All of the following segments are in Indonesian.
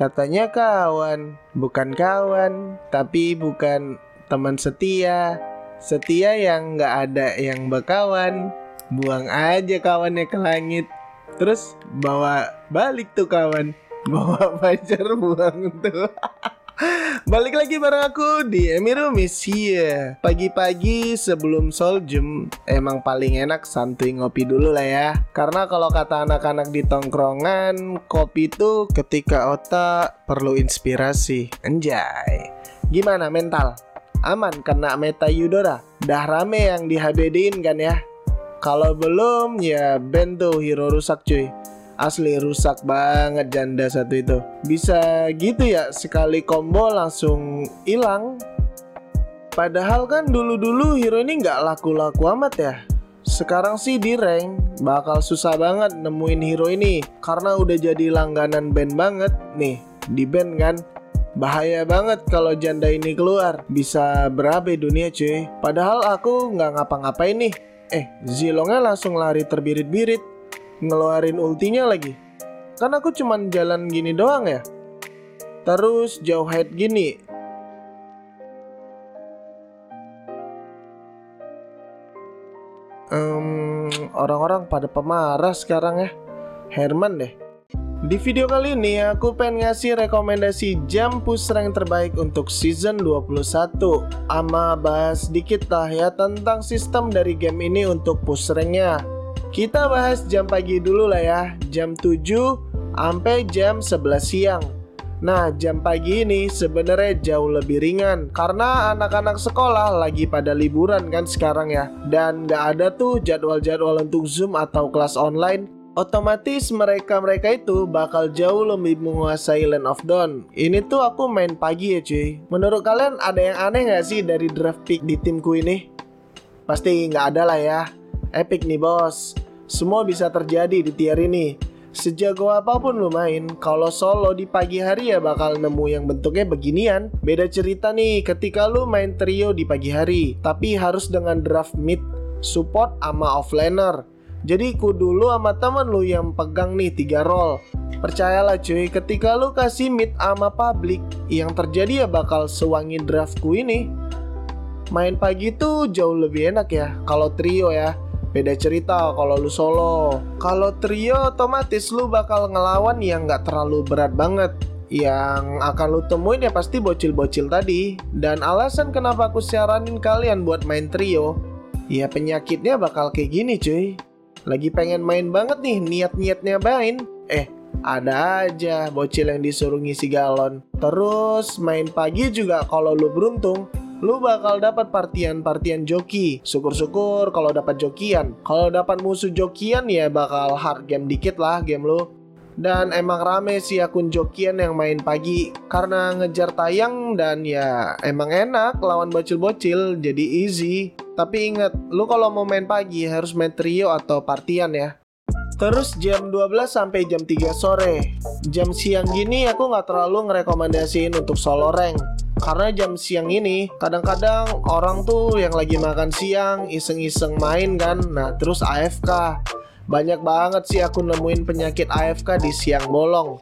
Katanya kawan, bukan kawan, tapi bukan teman setia. Setia yang nggak ada yang berkawan. Buang aja kawannya ke langit. Terus bawa balik tuh kawan. Bawa pacar buang tuh. Balik lagi bareng aku di Emiru Mesia Pagi-pagi sebelum soljum Emang paling enak santuy ngopi dulu lah ya Karena kalau kata anak-anak di tongkrongan Kopi tuh ketika otak perlu inspirasi Anjay Gimana mental? Aman kena meta Yudora? Dah rame yang di kan ya? Kalau belum ya tuh hero rusak cuy Asli rusak banget janda satu itu. Bisa gitu ya sekali combo langsung hilang. Padahal kan dulu-dulu hero ini nggak laku-laku amat ya. Sekarang sih di rank bakal susah banget nemuin hero ini karena udah jadi langganan band banget nih di band kan. Bahaya banget kalau janda ini keluar Bisa berabe dunia cuy Padahal aku nggak ngapa-ngapain nih Eh Zilongnya langsung lari terbirit-birit ngeluarin ultinya lagi. Kan aku cuman jalan gini doang ya. Terus jauh head gini. Um, orang-orang pada pemarah sekarang ya. Herman deh. Di video kali ini aku pengen ngasih rekomendasi jam push rank terbaik untuk season 21 Ama bahas dikit lah ya tentang sistem dari game ini untuk push ranknya kita bahas jam pagi dulu lah ya, jam 7 sampai jam 11 siang. Nah, jam pagi ini sebenarnya jauh lebih ringan karena anak-anak sekolah lagi pada liburan kan sekarang ya. Dan nggak ada tuh jadwal-jadwal untuk Zoom atau kelas online. Otomatis mereka-mereka itu bakal jauh lebih menguasai Land of Dawn. Ini tuh aku main pagi ya cuy. Menurut kalian ada yang aneh nggak sih dari draft pick di timku ini? Pasti nggak ada lah ya. Epic nih bos. Semua bisa terjadi di tier ini. Sejago apa pun lu main, kalau solo di pagi hari ya bakal nemu yang bentuknya beginian. Beda cerita nih ketika lu main trio di pagi hari, tapi harus dengan draft mid, support ama offlaner. Jadi kudu lu sama temen lu yang pegang nih tiga role. Percayalah cuy, ketika lu kasih mid ama public, yang terjadi ya bakal sewangi draftku ini. Main pagi tuh jauh lebih enak ya, kalau trio ya. Beda cerita kalau lu solo. Kalau trio otomatis lu bakal ngelawan yang nggak terlalu berat banget. Yang akan lu temuin ya pasti bocil-bocil tadi. Dan alasan kenapa aku saranin kalian buat main trio, ya penyakitnya bakal kayak gini cuy. Lagi pengen main banget nih, niat-niatnya main. Eh, ada aja bocil yang disuruh ngisi galon. Terus main pagi juga kalau lu beruntung, lu bakal dapat partian-partian joki. Syukur-syukur kalau dapat jokian. Kalau dapat musuh jokian ya bakal hard game dikit lah game lu. Dan emang rame sih akun jokian yang main pagi karena ngejar tayang dan ya emang enak lawan bocil-bocil jadi easy. Tapi inget, lu kalau mau main pagi harus main trio atau partian ya. Terus jam 12 sampai jam 3 sore. Jam siang gini aku nggak terlalu ngerekomendasiin untuk solo rank. Karena jam siang ini kadang-kadang orang tuh yang lagi makan siang iseng-iseng main kan. Nah terus AFK banyak banget sih aku nemuin penyakit AFK di siang bolong.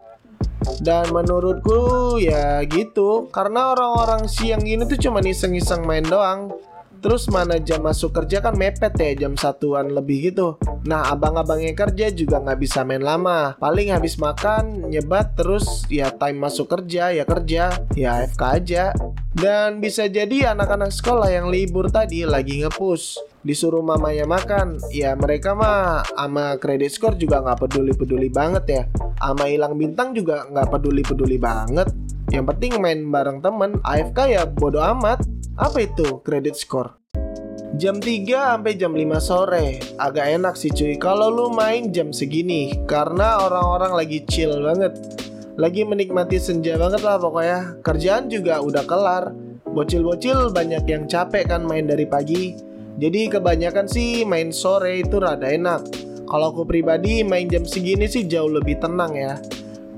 Dan menurutku ya gitu. Karena orang-orang siang ini tuh cuma iseng-iseng main doang Terus mana jam masuk kerja kan mepet ya jam satuan lebih gitu. Nah abang-abangnya kerja juga nggak bisa main lama. Paling habis makan nyebat terus ya time masuk kerja ya kerja Ya FK aja. Dan bisa jadi anak-anak sekolah yang libur tadi lagi ngepush Disuruh mamanya makan. Ya mereka mah ama kredit score juga nggak peduli-peduli banget ya. Ama hilang bintang juga nggak peduli-peduli banget. Yang penting main bareng temen. AFK ya bodo amat. Apa itu kredit score? Jam 3 sampai jam 5 sore. Agak enak sih cuy. Kalau lu main jam segini Karena orang-orang lagi chill banget. Lagi menikmati senja banget lah pokoknya. Kerjaan juga udah kelar. Bocil-bocil banyak yang capek kan main dari pagi. Jadi kebanyakan sih main sore itu rada enak. Kalau aku pribadi main jam segini sih jauh lebih tenang ya.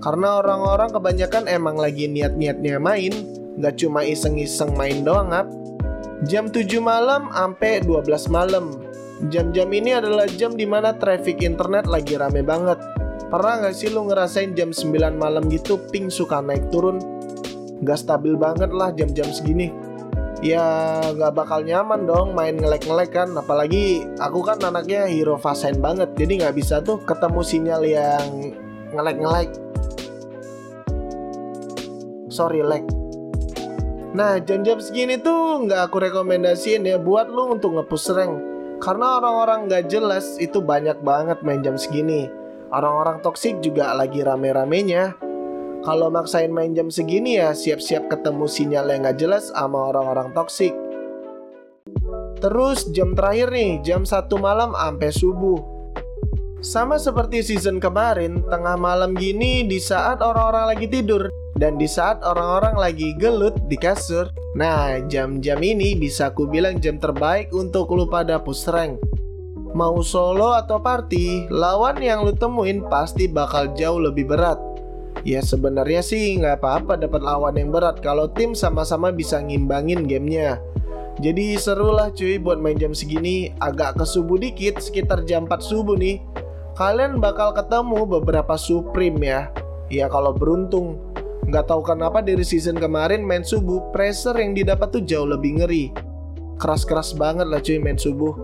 Karena orang-orang kebanyakan emang lagi niat-niatnya main. Nggak cuma iseng-iseng main doang ap jam 7 malam sampai 12 malam. Jam-jam ini adalah jam di mana traffic internet lagi rame banget. Pernah gak sih lu ngerasain jam 9 malam gitu ping suka naik turun? Gak stabil banget lah jam-jam segini. Ya gak bakal nyaman dong main ngelek-ngelek kan. Apalagi aku kan anaknya hero fasen banget Jadi gak bisa tuh ketemu sinyal yang ngelek-ngelek. Sorry lag Nah jam-jam segini tuh gak aku rekomendasiin ya buat lu untuk ngepush rank Karena orang-orang gak jelas itu banyak banget main jam segini Orang-orang toksik juga lagi rame-ramenya. Kalau maksain main jam segini ya siap-siap ketemu sinyal yang gak jelas sama orang-orang toksik. Terus jam terakhir nih, jam 1 malam sampai subuh. Sama seperti season kemarin, tengah malam gini di saat orang-orang lagi tidur dan di saat orang-orang lagi gelut di kasur. Nah, jam-jam ini bisa aku bilang jam terbaik untuk lu pada push rank. Mau solo atau party, lawan yang lu temuin pasti bakal jauh lebih berat. Ya sebenarnya sih nggak apa-apa dapat lawan yang berat kalau tim sama-sama bisa ngimbangin gamenya. Jadi seru lah cuy buat main jam segini agak ke subuh dikit sekitar jam 4 subuh nih. Kalian bakal ketemu beberapa Supreme ya. Ya kalau beruntung. Nggak tahu kenapa dari season kemarin main subuh pressure yang didapat tuh jauh lebih ngeri. Keras-keras banget lah cuy main subuh.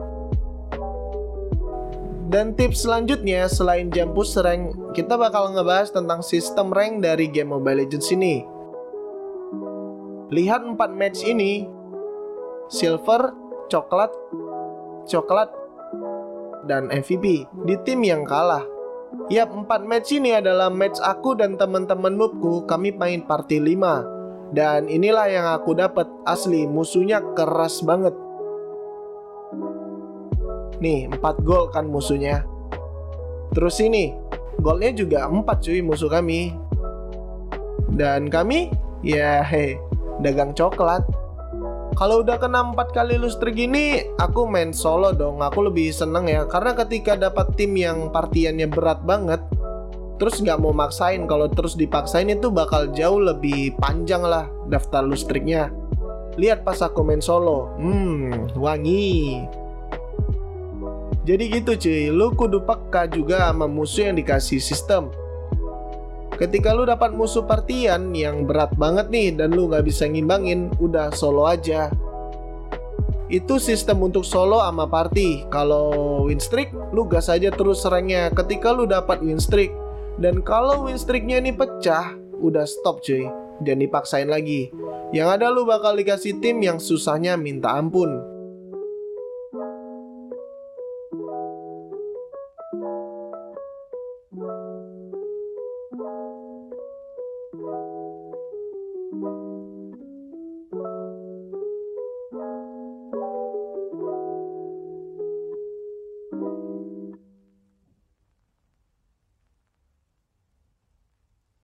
Dan tips selanjutnya selain jam push rank, kita bakal ngebahas tentang sistem rank dari game Mobile Legends ini. Lihat 4 match ini, silver, coklat, coklat, dan MVP di tim yang kalah. Yap, 4 match ini adalah match aku dan teman-teman noobku, kami main party 5. Dan inilah yang aku dapat asli, musuhnya keras banget. Nih 4 gol kan musuhnya Terus ini Golnya juga 4 cuy musuh kami Dan kami Ya hei Dagang coklat kalau udah kena 4 kali luster gini, aku main solo dong. Aku lebih seneng ya, karena ketika dapat tim yang partiannya berat banget, terus nggak mau maksain. Kalau terus dipaksain itu bakal jauh lebih panjang lah daftar lustriknya. Lihat pas aku main solo, hmm, wangi. Jadi gitu cuy, lu kudu peka juga sama musuh yang dikasih sistem. Ketika lu dapat musuh partian yang berat banget nih dan lu gak bisa ngimbangin, udah solo aja. Itu sistem untuk solo sama party. Kalau win streak, lu gas aja terus serangnya ketika lu dapat win streak. Dan kalau win streaknya ini pecah, udah stop cuy. Jangan dipaksain lagi. Yang ada lu bakal dikasih tim yang susahnya minta ampun.